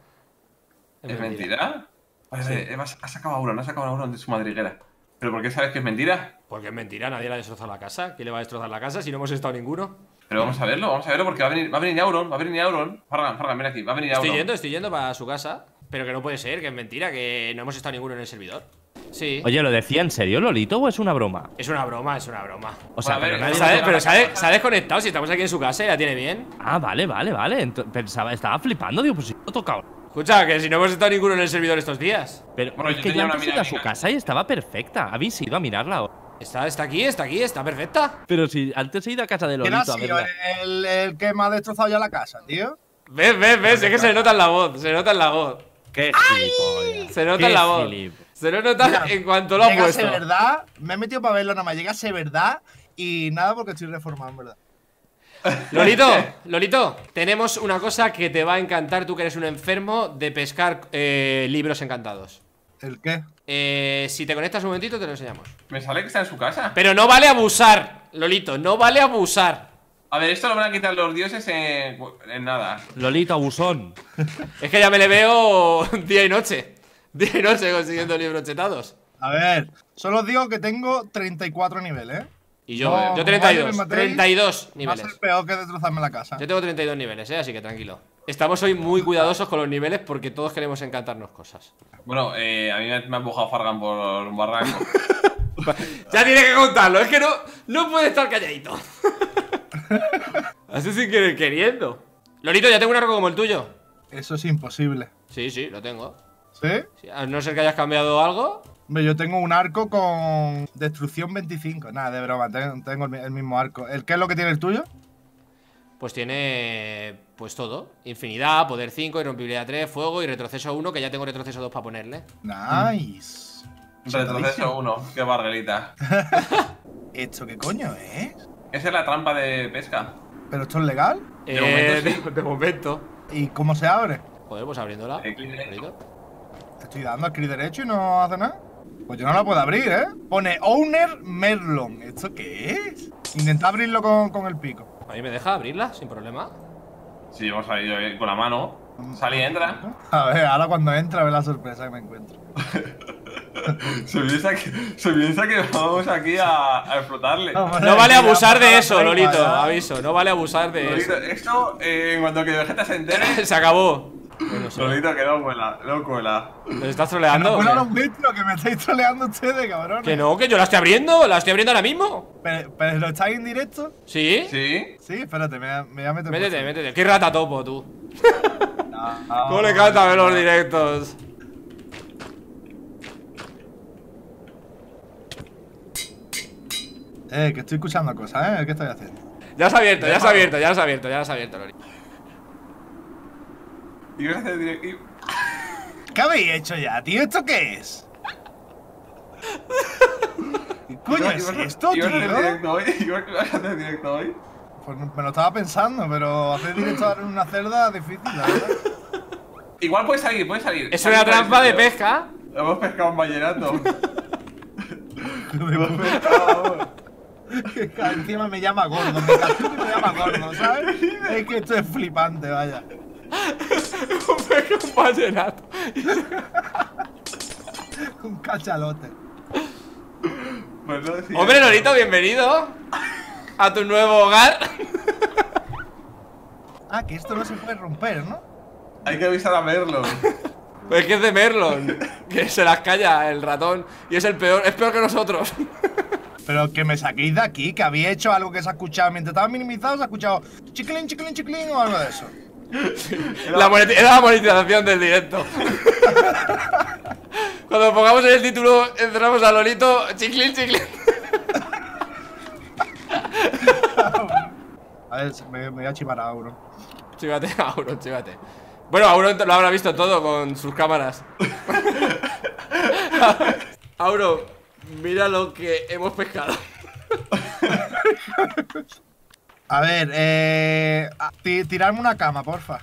¿Es mentira? Vale, vale, has, has sacado a Auron, has sacado a Auron de su madriguera. ¿Pero por qué sabes que es mentira? Porque es mentira, nadie le ha destrozado la casa. ¿Quién le va a destrozar la casa si no hemos estado ninguno? Pero vamos a verlo, vamos a verlo porque va a venir, va a venir Auron, va a venir Auron. Fargan, Fargan, ven aquí, va a venir Auron. Estoy yendo, estoy yendo para su casa. Pero que no puede ser, que es mentira, que no hemos estado ninguno en el servidor. Sí. Oye, ¿lo decía en serio, Lolito, o es una broma? Es una broma, es una broma. O sea, ver, pero nadie. ¿sabes? Se ha, se desconectado. Si estamos aquí en su casa y la tiene bien. Ah, vale, vale, vale. Pensaba, estaba flipando, digo, pues si no tocado. Escucha, que si no hemos estado ninguno en el servidor estos días. Pero Bueno, es yo que tenía ya una antes ido a su casa y estaba perfecta. Habéis ido a mirarla. Está, está aquí, está aquí, está perfecta. Pero si antes he ido a casa de ¿Quién ha Lolito a sido verla. el, el que me ha destrozado ya la casa, tío? ¿Ves, ves, ves? Es que se nota en la voz, se nota en la voz. ¡Qué gilipollas! Se nota ¡Qué en la voz. Se lo nota Mira, en cuanto lo ha puesto. verdad, me he metido para verlo nada más, llega a ser verdad y nada porque estoy reformado, en verdad. Lolito, Lolito, tenemos una cosa que te va a encantar, tú que eres un enfermo de pescar eh, libros encantados. ¿El qué? Eh, si te conectas un momentito te lo enseñamos. Me sale que está en su casa. Pero no vale abusar, Lolito, no vale abusar. A ver, esto lo van a quitar los dioses en, en nada. Lolito, abusón. Es que ya me le veo día y noche. Día y noche consiguiendo libros chetados. A ver, solo os digo que tengo 34 niveles, ¿eh? Y yo, No, yo como vaya, 32, me matéis, 32 Va a niveles. ser peor que destrozarme la casa. Yo tengo 32 niveles, ¿eh? así que tranquilo. Estamos hoy muy cuidadosos con los niveles porque todos queremos encantarnos cosas. Bueno, eh, a mí me, ha empujado Fargan por un barranco. Ya tiene que contarlo, es que no, no puede estar calladito. Así sin querer queriendo. Lolito, ya tengo un arco como el tuyo. Eso es imposible. Sí, sí, lo tengo. ¿Sí? Sí, a no ser que hayas cambiado algo. Hombre, yo tengo un arco con destrucción 25. Nada, de broma, ten- tengo el mismo arco. ¿El qué es lo que tiene el tuyo? Pues tiene. Pues todo: infinidad, poder 5, irrompibilidad 3, fuego y retroceso 1, que ya tengo retroceso 2 para ponerle. Nice. Retroceso 1, qué barguerita. ¿Esto qué coño es? Esa es la trampa de pesca. ¿Pero esto es legal? De Eh, momento sí. de, de momento. ¿Y cómo se abre? Joder, pues abriéndola. Clic derecho. Lolito. Estoy dando al clic derecho y no hace nada. Pues yo no la puedo abrir, ¿eh? Pone Owner Merlon. ¿Esto qué es? Intenta abrirlo con, con el pico. A mí me deja abrirla sin problema. Sí, hemos salido ahí con la mano. Sale y entra. A ver, ahora cuando entra, ve la sorpresa que me encuentro. Se piensa que, se piensa que vamos aquí a, a explotarle. No vale abusar de eso, Lolito. igual, Aviso, no vale abusar de Lolito, eso. esto, eh, en cuanto que Vegeta se entere, Se acabó. Bueno, sí. Lolito que no cuela, no cuela. ¿Nos estás No, troleando? bueno, qué? los metros, que me estáis troleando ustedes, cabrones. Que no, que yo la estoy abriendo, la estoy abriendo ahora mismo. Pero, pero ¿lo estáis en directo? ¿Sí? ¿Sí? Sí, espérate, me, voy a- me voy a meter. Métete, métete. Qué rata topo, tú. No, no, ¿Cómo le encanta ver los directos? Eh, que estoy escuchando cosas, ¿eh? ¿Qué estoy haciendo? Ya se ha abierto, ya se ha abierto, ya se ha abierto, ya se ha abierto, Loli. Y hacer direct- y- ¿Qué habéis hecho ya, tío? ¿Esto qué es? ¿Qué coño es esto, ibas a hacer tío? directo hoy? ¿Ibas a hacer directo hoy? Pues me lo estaba pensando, pero hacer directo en una celda es difícil, la verdad. Igual puede salir, puede salir. Es una trampa de pesca. Hemos pescado un vallenato. Hemos pescado. Encima me llama gordo, me me llama gordo, ¿sabes? Es que esto es flipante, vaya. Un vallenato. Un cachalote. Sí. Hombre, Lolito, bienvenido a tu nuevo hogar. Ah, que esto no se puede romper, ¿no? Hay que avisar a Merlo. Pues que es de Merlon, que se las calla el ratón y es el peor, es peor que nosotros. Pero que me saquéis de aquí, que había hecho algo que se ha escuchado. Mientras estaba minimizado, se ha escuchado chiclín, chiclín, chiclín o algo de eso. La era la monetización del directo. Cuando pongamos en el título, encerramos a Lolito, chiclín, chiclín. A ver, me, me voy a chipar a Auro. Chívate, Auro, chívate. Bueno, Auro lo habrá visto todo con sus cámaras. Auro, mira lo que hemos pescado. A ver, eh. tirarme una cama, porfa.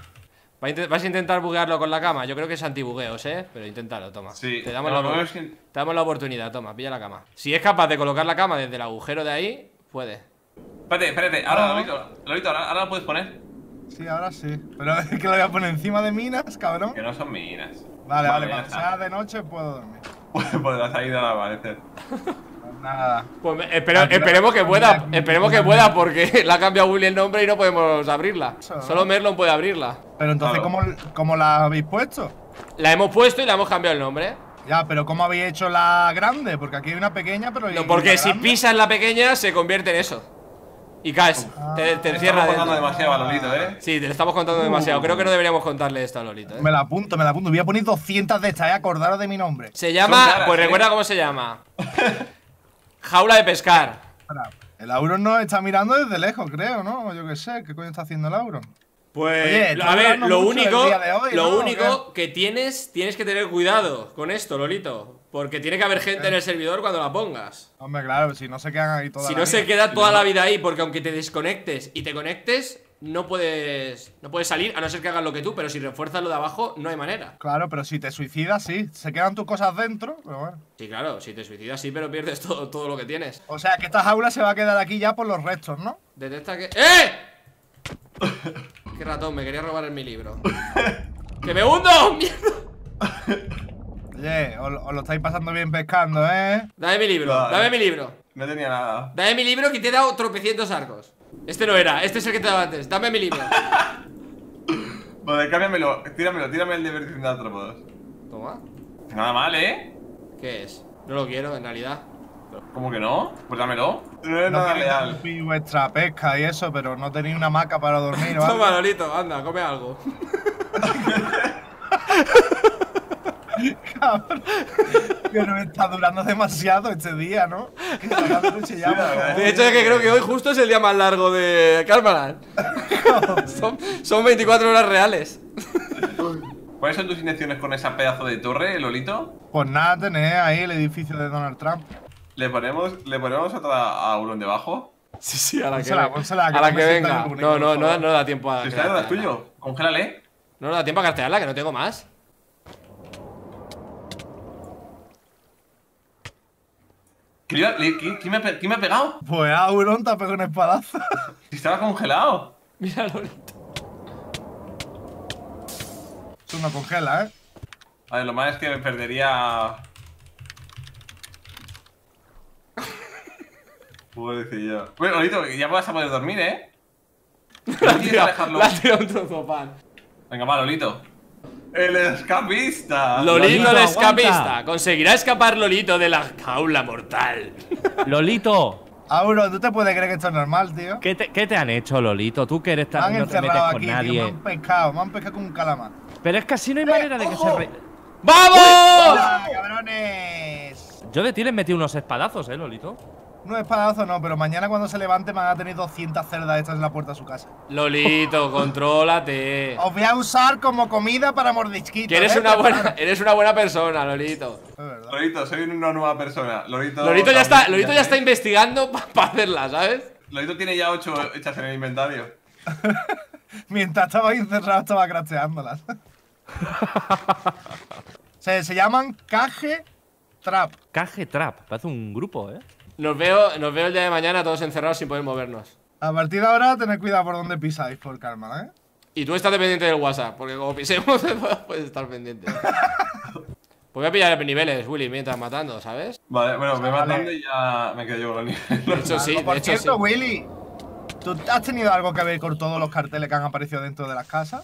¿Vas a intentar buguearlo con la cama? Yo creo que es antibugueos, ¿eh? Pero inténtalo, toma. Sí. Te damos, la, no, es que- te damos la oportunidad, toma, pilla la cama. Si es capaz de colocar la cama desde el agujero de ahí, puede. Espérate, espérate. Ahora, No. Lolito, Lolito, ahora, ahora la puedes poner. Sí, ahora sí. Pero es que lo voy a poner encima de minas, cabrón. Que no son minas. Vale, vale, cuando sea de noche puedo dormir. Podrás ir al amanecer. Nada. Pues espero- Ah, esperemos que pueda, esperemos que pueda porque le ha cambiado Willy el nombre y no podemos abrirla. Solo Merlon puede abrirla. Pero entonces. ¿cómo, ¿cómo la habéis puesto? La hemos puesto y le hemos cambiado el nombre. Ya, pero ¿cómo habéis hecho la grande? Porque aquí hay una pequeña, pero. ¿y No, la porque si pisas la pequeña se convierte en eso. Y caes, te, te encierra Estamos contando demasiado a Lolito, ¿eh? Sí, te le estamos contando demasiado. Creo que no deberíamos contarle esto a Lolito. ¿eh? Me la apunto, me la apunto. Voy a poner 200 de estas, ¿eh? Acordaros de mi nombre. Se llama, caras, pues ¿eh? recuerda cómo se llama. Jaula de pescar. El Auron nos está mirando desde lejos, creo, ¿no? Yo qué sé, ¿qué coño está haciendo el Auron? Pues, Oye, a ver, lo único, hoy, lo ¿no? ¿O único que tienes, tienes que tener cuidado con esto, Lolito. Porque tiene que haber gente en el servidor cuando la pongas. Hombre, claro, si no se quedan ahí toda Si la no se vida. queda toda la vida ahí, porque aunque te desconectes y te conectes, no puedes, no puedes salir, a no ser que hagas lo que tú, pero si refuerzas lo de abajo, no hay manera. Claro, pero si te suicidas, sí. Se quedan tus cosas dentro, pero bueno. Sí, claro, si te suicidas sí, pero pierdes todo, todo lo que tienes. O sea, que esta jaula se va a quedar aquí ya por los restos, ¿no? Detecta que... ¡Eh! Qué ratón, me quería robar en mi libro. ¡Que me hundo! ¡Mierda! Oye, os, os lo estáis pasando bien pescando, ¿eh? Dame mi libro, Vale. dame mi libro. No tenía nada. Dame mi libro que te he dado tropecientos arcos. Este no era, este es el que te daba antes. Dame mi libro. Vale, cámbiamelo. Tíramelo, tírame el de vecindad artrópodos. Toma. Nada mal, ¿eh? ¿Qué es? No lo quiero, en realidad. ¿Cómo que no? Pues dámelo. No es nada quiero leal. vuestra pesca y eso, pero no tenéis una hamaca para dormir, ¿vale? Toma, Lolito, anda, come algo. Cabrón. Que me está durando demasiado este día, ¿no? Que. De hecho, es que creo que hoy justo es el día más largo de Calmaran. son, son 24 horas reales. ¿Cuáles son tus intenciones con esa pedazo de torre, Lolito? Pues nada, tenéis ahí el edificio de Donald Trump. ¿Le ponemos, ¿le ponemos otra a Auron debajo? Sí, sí, a la que, Pónsela, venga. pónsela, que a la no que venga. No, no, no, da tiempo a Si está tuyo, congélale. No, no da tiempo a craftearla, que no tengo más. ¿Quién, me, ha pe- quién me ha pegado? Pues Auron te ha pegado un espadazo. Si estaba congelado. Mira, Lolito. Eso no congela, ¿eh? A ver, lo más es que me perdería. Pobrecillo. Bueno, Lolito, ya vas a poder dormir, ¿eh? No dejarlo. tirado un trozo pan. Venga, va, Lolito. El escapista. Lolito Lolito, el aguanta. escapista. Conseguirá escapar Lolito de la jaula mortal. Lolito, Auron, ¿tú te puedes creer que esto es normal, tío? ¿qué te, qué te han hecho, Lolito? Tú que eres Me han tan no te metes con aquí, tío. Me nadie. han pescado, me han pescado con un calamar. Pero es que así no hay manera de que se re... ¡Vamos! ¡Hola, cabrones! Yo de ti les metí unos espadazos, eh, Lolito. No espadazo, no, pero mañana cuando se levante van a tener 200 cerdas estas en la puerta de su casa. Lolito, contrólate. Os voy a usar como comida para mordisquitos. Que eres ¿eh? una buena, eres una buena persona, Lolito. Lolito, soy una nueva persona. Lolito. Lolito ya está, Lolito ya ¿eh? está investigando para hacerla, ¿sabes? Lolito tiene ya ocho hechas en el inventario. Mientras estaba encerrado, estaba crafteándolas. se, se llaman Caje Trap. Caje Trap, parece un grupo, eh. Nos veo, nos veo el día de mañana todos encerrados sin poder movernos. A partir de ahora, tened cuidado por dónde pisáis, por calma, ¿eh? Y tú estás pendiente del WhatsApp, porque como pisemos, puedes estar pendiente. Pues voy a pillar niveles, Willy, mientras matando, ¿sabes? Vale, bueno, me Vale. matando y ya me quedo yo con el nivel. De hecho, sí, por de hecho, sí. cierto, Willy, ¿tú has tenido algo que ver con todos los carteles que han aparecido dentro de las casas?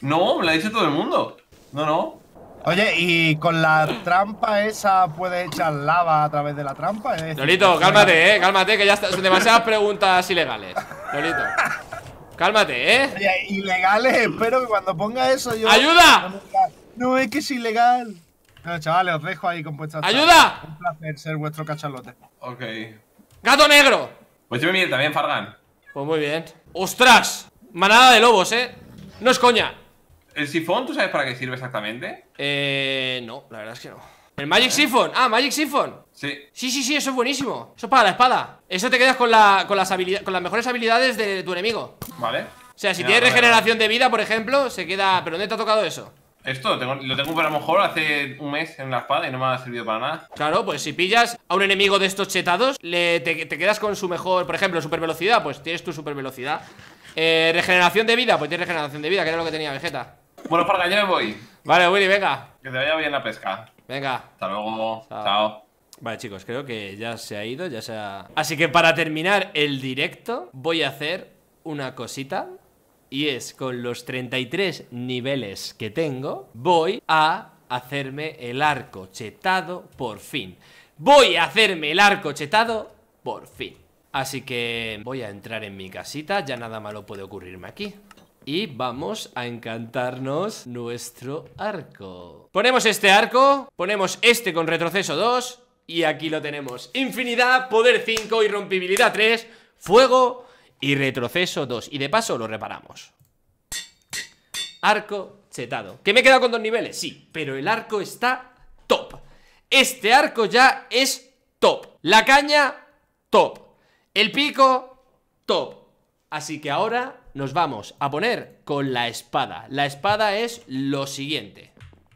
No, me lo ha dicho todo el mundo. No, no. Oye, ¿y con la trampa esa puedes echar lava a través de la trampa? Es decir, Lolito, cálmate, eh, cálmate, que ya está, son demasiadas preguntas ilegales. Lolito. Cálmate, eh. Oye, ilegales, espero que cuando ponga eso yo. ¡Ayuda! no No, es que es ilegal. Bueno, chavales, os dejo ahí con vuestra ¡Ayuda! Un placer ser vuestro cachalote. Ok. ¡Gato negro! Pues yo me miro también, Fargan. Pues muy bien. ¡Ostras! Manada de lobos, ¿eh? No es coña. ¿El sifón tú sabes para qué sirve exactamente? Eh... No, la verdad es que no. ¿El Magic Siphon? Ah, Magic Siphon. Sí. Sí, sí, sí, eso es buenísimo. Eso es para la espada. Eso te quedas con, la, con, las, con las mejores habilidades de tu enemigo. Vale. O sea, si Ya, tienes regeneración de vida, por ejemplo, se queda... ¿Pero dónde te ha tocado eso? Esto lo tengo, lo tengo pero a lo mejor hace un mes en la espada y no me ha servido para nada. Claro, pues si pillas a un enemigo de estos chetados, le, te, te quedas con su mejor, por ejemplo, super velocidad, pues tienes tu super velocidad. Eh, regeneración de vida, pues tienes regeneración de vida, que era lo que tenía Vegeta. Bueno, Fargan, yo me voy. Vale, Willy, venga. Que te vaya bien la pesca. Venga. Hasta luego. Chao. Chao. Vale, chicos, creo que ya se ha ido, ya se ha... Así que para terminar el directo, voy a hacer una cosita. Y es, con los 33 niveles que tengo, voy a hacerme el arco chetado por fin. Voy a hacerme el arco chetado por fin. Así que voy a entrar en mi casita, ya nada malo puede ocurrirme aquí. Y vamos a encantarnos nuestro arco. Ponemos este arco, ponemos este con retroceso 2 y aquí lo tenemos. Infinidad, poder 5 y rompibilidad 3, fuego y retroceso 2. Y de paso lo reparamos. Arco chetado. ¿Que me he quedado con dos niveles? Sí, pero el arco está top. Este arco ya es top. La caña, top. El pico, top. Así que ahora nos vamos a poner con la espada. La espada es lo siguiente.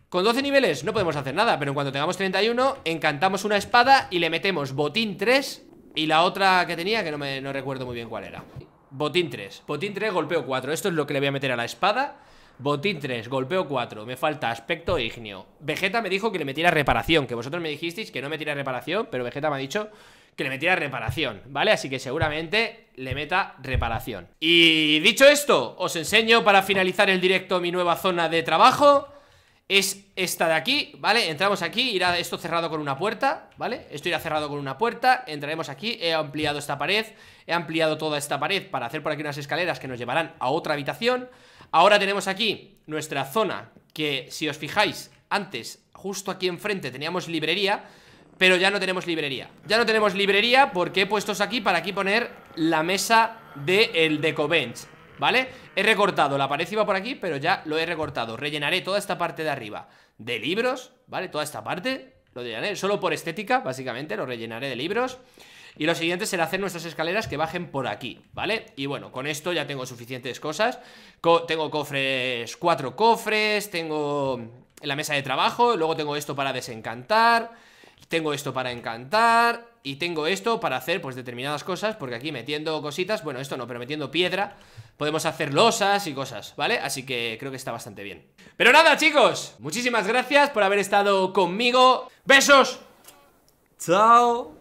Con 12 niveles no podemos hacer nada, pero en cuanto tengamos 31, encantamos una espada y le metemos botín 3 y la otra que tenía, que no, me, no recuerdo muy bien cuál era. Botín 3. Botín 3, golpeo 4. Esto es lo que le voy a meter a la espada. Botín 3, golpeo 4. Me falta aspecto ignio. Vegeta me dijo que le metiera reparación, que vosotros me dijisteis que no metiera reparación, pero Vegeta me ha dicho que le metiera reparación, ¿vale? Así que seguramente le meta reparación. Y dicho esto, os enseño para finalizar el directo mi nueva zona de trabajo. Es esta de aquí, ¿vale? Entramos aquí, irá esto cerrado con una puerta, ¿vale? Esto irá cerrado con una puerta, entraremos aquí, he ampliado esta pared, he ampliado toda esta pared para hacer por aquí unas escaleras que nos llevarán a otra habitación. Ahora tenemos aquí nuestra zona que, si os fijáis, antes, justo aquí enfrente teníamos librería, pero ya no tenemos librería. Ya no tenemos librería porque he puesto aquí para aquí poner la mesa del Deco Bench, ¿vale? He recortado, la pared iba por aquí, pero ya lo he recortado. Rellenaré toda esta parte de arriba de libros, ¿vale? Toda esta parte lo rellenaré solo por estética, básicamente, lo rellenaré de libros. Y lo siguiente será hacer nuestras escaleras que bajen por aquí, ¿vale? Y bueno, con esto ya tengo suficientes cosas. Co Tengo cofres, cuatro cofres Tengo la mesa de trabajo Luego tengo esto para desencantar Tengo esto para encantar Y tengo esto para hacer pues determinadas cosas Porque aquí metiendo cositas, bueno esto no, pero metiendo piedra Podemos hacer losas y cosas, ¿vale? Así que creo que está bastante bien. Pero nada chicos, muchísimas gracias por haber estado conmigo. Besos. Chao